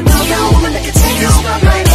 Ain't a woman that can take you to my now.